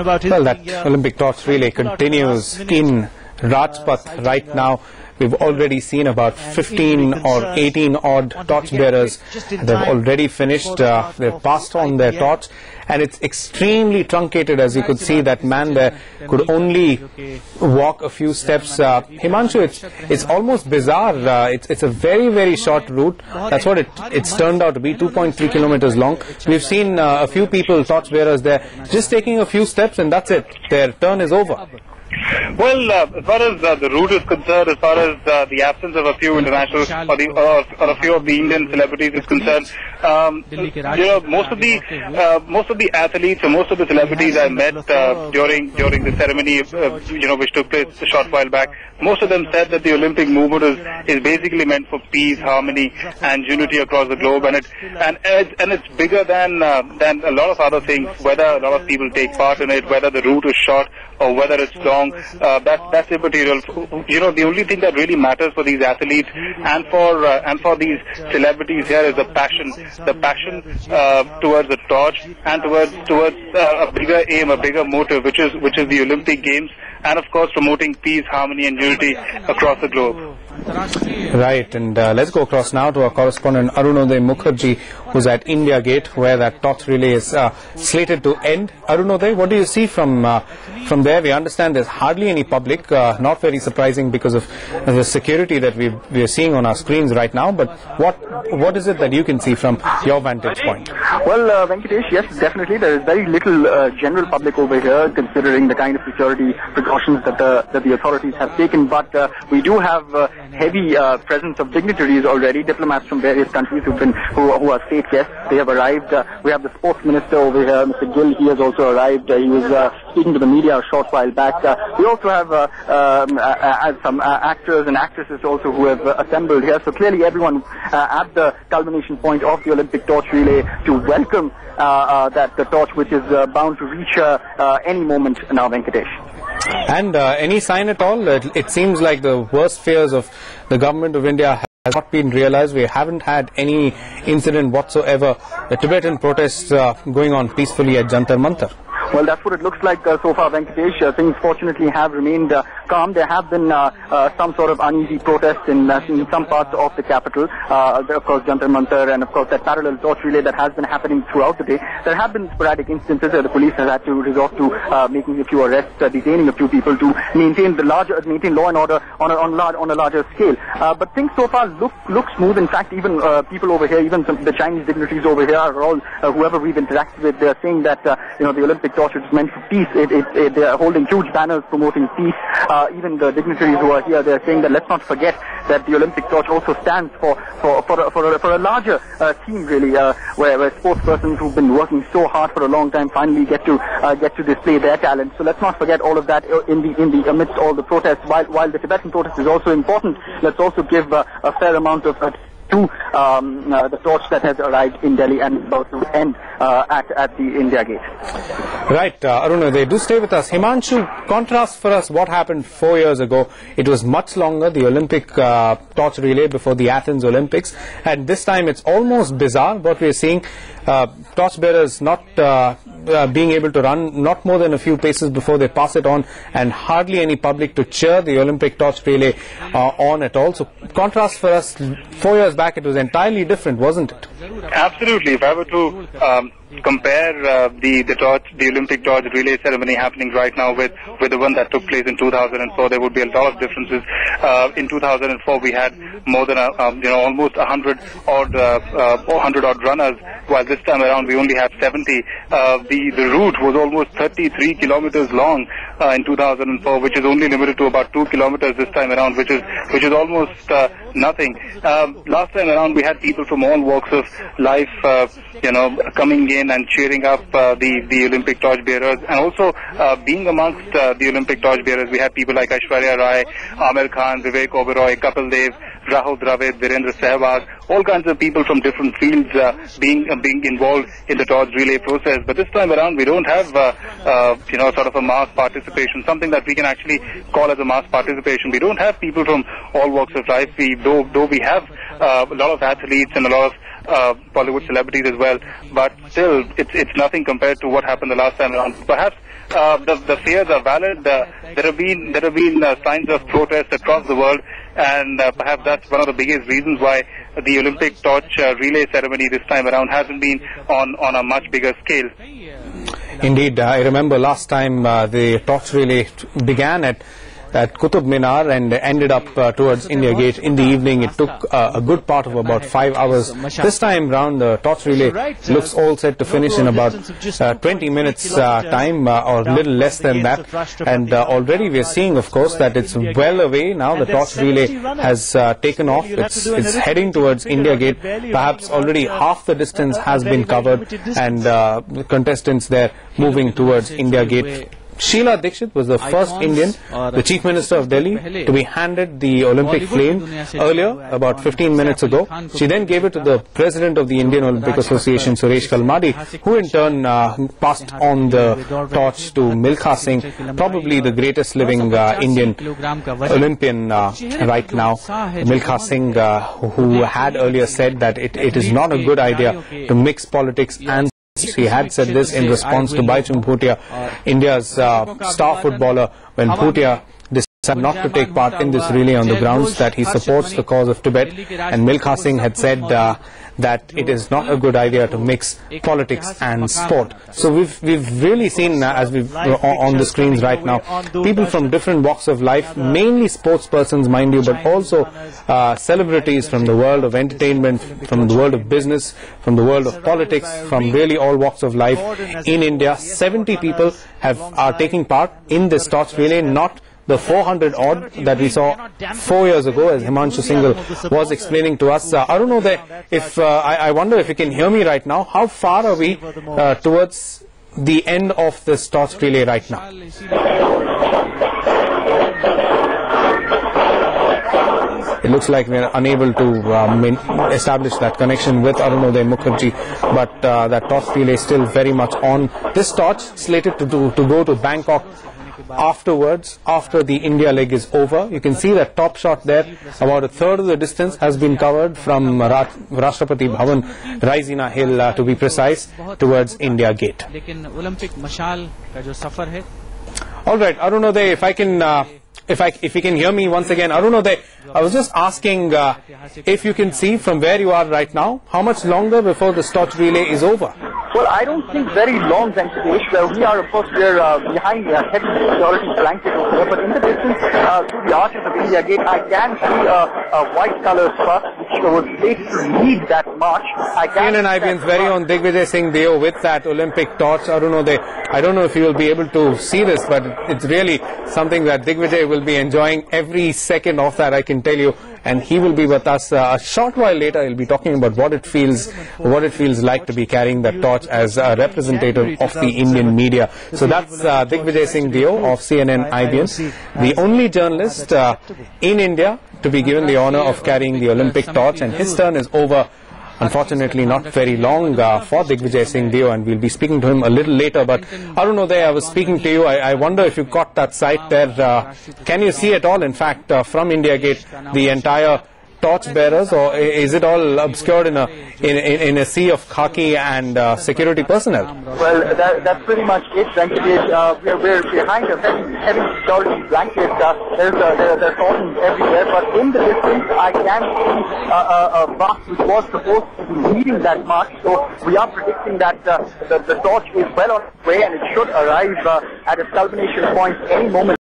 about his Well, that Olympic torch relay pulled out in the continues in Rajpath right now. We've already seen about 15 or 18 odd torch bearers that have already finished. Uh, they've passed on their torch and it's extremely truncated as you could see that man there could only walk a few steps. Uh, Himanshu, it's, it's almost bizarre. Uh, it's, it's a very, very short route. That's what it, it's turned out to be, 2.3 kilometers long. We've seen uh, a few people, torch bearers there, just taking a few steps and that's it. Their turn is over. Well, uh, as far as uh, the route is concerned, as far as uh, the absence of a few international or, the, or, or a few of the Indian celebrities is concerned, um, you know, most of the uh, most of the athletes and most of the celebrities I met uh, during during the ceremony, uh, you know, which took place a short while back, most of them said that the Olympic movement is, is basically meant for peace, harmony, and unity across the globe, and it and it's, and it's bigger than uh, than a lot of other things. Whether a lot of people take part in it, whether the route is short or whether it's long, uh, that that's immaterial. You know, the only thing that really matters for these athletes and for uh, and for these celebrities here is the passion, the passion uh, towards the torch and towards towards uh, a bigger aim, a bigger motive, which is which is the Olympic Games, and of course promoting peace, harmony, and unity across the globe. Right, and uh, let's go across now to our correspondent Arunoday Mukherjee, who's at India Gate, where that torch relay is uh, slated to end. Arunoday, what do you see from uh, from there? We understand there's hardly any public, uh, not very surprising because of the security that we we are seeing on our screens right now. But what what is it that you can see from your vantage point? Well, uh, Venkatesh, yes, definitely. There is very little uh, general public over here, considering the kind of security precautions that the that the authorities have taken. But uh, we do have heavy uh, presence of dignitaries already, diplomats from various countries who've been who, who are state guests. They have arrived. Uh, we have the sports minister over here, Mr. Gill. He has also arrived. Uh, he was uh, speaking to the media a short while back. Uh, we also have uh, um, some actors and actresses also who have assembled here. So clearly, everyone at the culmination point of the Olympic torch relay to welcome that the torch, which is bound to reach any moment now, Venkatesh. And uh, any sign at all? It, it seems like the worst fears of the government of India has not been realized. We haven't had any incident whatsoever. The Tibetan protests uh, going on peacefully at Jantar Mantar. Well, that's what it looks like uh, so far, Venkatesh. Uh, things fortunately have remained uh, calm. There have been uh, uh, some sort of uneasy protests in, uh, in some parts of the capital. Uh, of course, Jantar Mantar and, of course, that parallel torch relay that has been happening throughout the day. There have been sporadic instances where the police has had to resort to uh, making a few arrests, uh, detaining a few people to maintain the larger, maintain law and order on a, on, large, on a larger scale. But things so far look look smooth. In fact, even people over here, even some, the Chinese dignitaries over here, are all whoever we've interacted with, they're saying that you know the Olympic torch is meant for peace. It, it, it, they are holding huge banners promoting peace. Uh, even the dignitaries who are here, they're saying that let's not forget that the Olympic torch also stands for for for a, for a, for a larger uh, team, really, uh, where, where sports persons who've been working so hard for a long time finally get to uh, get to display their talent. So let's not forget all of that in the in the amidst all the protests. While while the Tibetan protest is also important, let's also give uh, a fair amount of uh, to um, uh, the torch that has arrived in Delhi and about to end uh, at, at the India Gate. Right, uh, Aruna, they do stay with us. Himanshu, contrast for us what happened four years ago. It was much longer, the Olympic uh, torch relay before the Athens Olympics. And this time it's almost bizarre what we're seeing. Uh, torch bearers not uh, being able to run not more than a few paces before they pass it on and hardly any public to cheer the Olympic torch relay on at all. So contrast for us, four years back it was entirely different, wasn't it? Absolutely. If I were to um, compare uh, the the torch, the Olympic torch relay ceremony happening right now with with the one that took place in 2004, there would be a lot of differences. Uh, in 2004, we had more than a, um, you know almost 100 odd uh, uh, 100 odd runners, while this time around we only have 70. Uh, the the route was almost 33 kilometers long uh, in 2004, which is only limited to about two kilometers this time around, which is which is almost uh, nothing. Um, last time around, we had people from all walks of life, you know, coming in and cheering up uh, the the Olympic torch bearers, and also uh, being amongst uh, the Olympic torch bearers, we have people like Aishwarya Rai, Aamir Khan, Vivek Oberoi, Kapil Dev, Rahul Dravid, Virendra Sehwag, all kinds of people from different fields uh, being uh, being involved in the torch relay process. But this time around, we don't have uh, you know sort of a mass participation, something that we can actually call as a mass participation. We don't have people from all walks of life. We though though we have uh, a lot of athletes and a lot of uh, Bollywood celebrities as well, but still, it's it's nothing compared to what happened the last time around. Perhaps uh, the, the fears are valid. There have been there have been uh, signs of protest across the world, and uh, perhaps that's one of the biggest reasons why the Olympic torch uh, relay ceremony this time around hasn't been on on a much bigger scale. Indeed, I remember last time uh, the torch relay began at at Qutub Minar and ended up uh, towards India Gate in the evening. It took uh, a good part of about five hours. This time round, the torch relay looks all set to finish in about uh, 20 minutes uh, time uh, or a little less than that. And uh, already we are seeing, of course, that it's well away now. The torch relay has uh, taken off. It's, it's heading towards India Gate. Perhaps already half the distance has been covered and uh, the contestants there moving towards India Gate. Sheila Dikshit was the first Indian, the Chief Minister of Delhi, to be handed the Olympic flame earlier, about 15 minutes ago. She then gave it to the President of the Indian Olympic Association, Suresh Kalmadi, who in turn uh, passed on the torch to Milkha Singh, probably the greatest living uh, Indian Olympian uh, right now. Milkha Singh, uh, who had earlier said that it, it is not a good idea to mix politics and he had said this in response to Baichung Bhutia, India's uh, star footballer, when Bhutia not to take part in this relay on the grounds that he supports the cause of Tibet. And Milkha Singh had said uh, that it is not a good idea to mix politics and sport. So we've we've really seen, uh, as we've uh, on the screens right now, people from different walks of life, mainly sports persons, mind you, but also uh, celebrities from the world of entertainment, from the world of business, from the world of politics, from really all walks of life in India. 70 people have are taking part in this torch relay, not the 400 odd that we saw four years ago, as Himanshu Singhal was explaining to us. Uh, I don't know that if uh, I, I wonder if you can hear me right now. How far are we uh, towards the end of this torch relay right now? It looks like we are unable to main, establish that connection with Arunodaya Mukherjee, but uh, that torch relay is still very much on. This torch slated to, do, to go to Bangkok afterwards, after the India leg is over. You can see that top shot there, about a third of the distance has been covered from Rashtrapati Bhavan, Raisina Hill uh, to be precise, towards India Gate. All right, Arunoday, if I can... Uh, if I, if you can hear me once again, Arunoday, I was just asking uh, if you can see from where you are right now, how much longer before the start relay is over? Well, I don't think very long, Venkatesh. Well, we are, of course, we're uh, behind a heavy security blanket over there, but in the distance, uh, through the arches of India Gate, I can see a, a white-colored bus which was slated to lead that march. I can CNN IBN's very own Digvijay Singh Deo with that Olympic torch. Arunodaya, I don't know if you will be able to see this, but it's really something that Digvijay will be enjoying every second of that, I can tell you. And he will be with us uh, a short while later. He'll be talking about what it feels, what it feels like to be carrying that torch as a representative of the Indian media. So that's uh, Digvijay Singh Deo of CNN IBN, the only journalist uh, in India to be given the honor of carrying the Olympic torch, and his turn is over Unfortunately, not very long uh, for Digvijay Singh Deo, and we'll be speaking to him a little later. But Arunodaya, I was speaking to you. I, I wonder if you got that sight there. Uh, can you see at all, in fact, uh, from India Gate, the entire torch bearers, or is it all obscured in a in, in, in a sea of khaki and uh, security personnel? Well, that, that's pretty much it, Venkatesh. Uh, we're, we're behind a heavy, heavy security blanket. Uh, there's, uh, there, there's cordons everywhere, but in the distance, I can see uh, a, a bus which was supposed to be leading that march. So we are predicting that uh, the, the torch is well on its way and it should arrive uh, at its culmination point any moment.